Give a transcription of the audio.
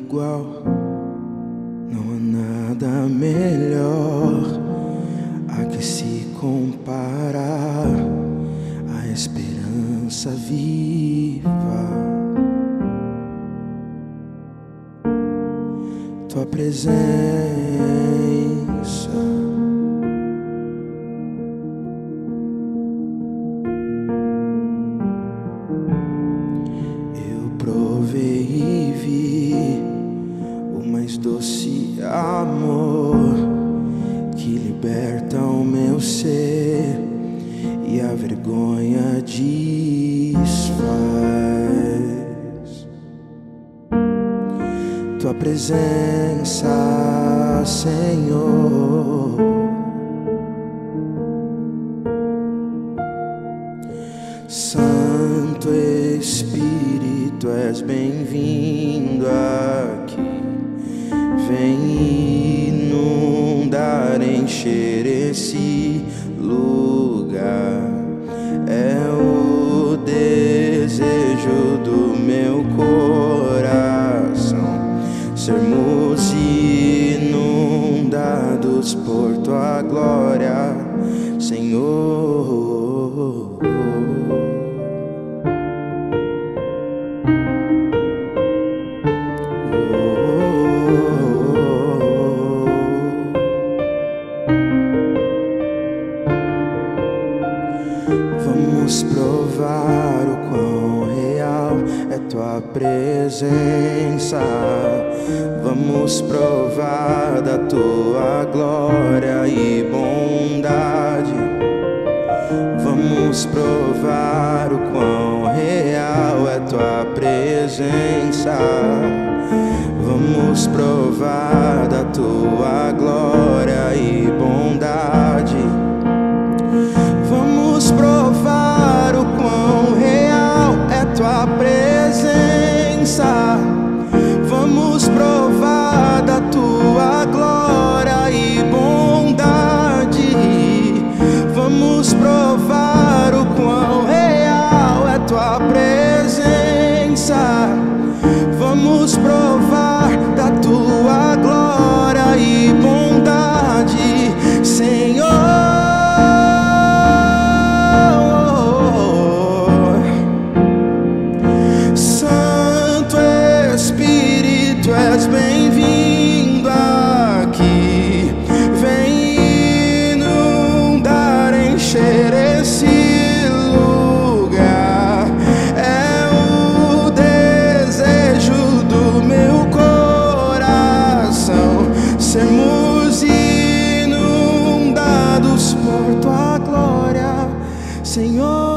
igual. Não há nada melhor a que se comparar a esperança viva. Tua presença. Eu provei mais doce amor que liberta o meu ser e a vergonha desfaz. Tua presença, Senhor. Santo Espírito, és bem-vindo encher esse lugar. É o desejo do meu coração sermos inundados por Vamos provar o quão real é tua presença. Vamos provar da tua glória e bondade. Vamos provar o quão real é tua presença. Vamos provar da tua glória e bondade. pensar. Vamos provar da tua glória e bondade. Vamos provar o quão real é tua presença. Vamos provar. Senhor.